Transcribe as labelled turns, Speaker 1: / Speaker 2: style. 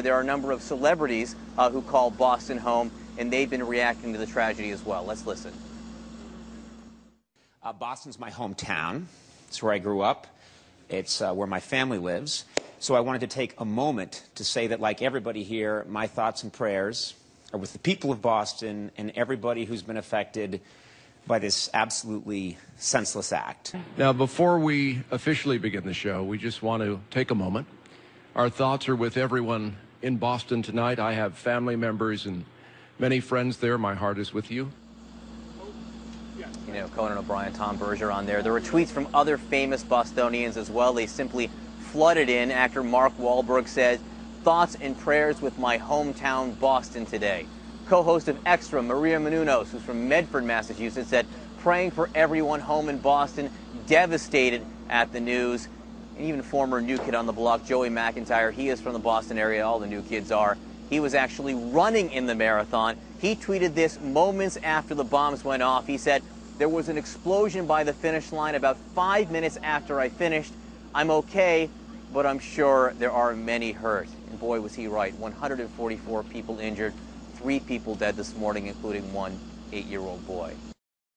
Speaker 1: There are a number of celebrities uh, who call Boston home, and they've been reacting to the tragedy as well. Let's listen.
Speaker 2: Uh, Boston's my hometown. It's where I grew up. It's uh, where my family lives. So I wanted to take a moment to say that, like everybody here, my thoughts and prayers are with the people of Boston and everybody who's been affected by this absolutely senseless act.
Speaker 3: Now, before we officially begin the show, we just want to take a moment. Our thoughts are with everyone in Boston tonight. I have family members and many friends there. My heart is with you.
Speaker 1: You know, Conan O'Brien, Tom Bergeron there. There were tweets from other famous Bostonians as well. They simply flooded in. Actor Mark Wahlberg said, Thoughts and prayers with my hometown, Boston, today. Co host of Extra, Maria Menounos, who's from Medford, Massachusetts, said, Praying for everyone home in Boston, devastated at the news. And even former new kid on the block, Joey McIntyre, he is from the Boston area, all the new kids are. He was actually running in the marathon. He tweeted this moments after the bombs went off. He said, There was an explosion by the finish line about five minutes after I finished. I'm okay, but I'm sure there are many hurt. And boy, was he right. 144 people injured, three people dead this morning, including one eight year old boy.